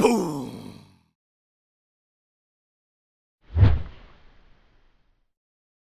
Boom!